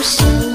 初心。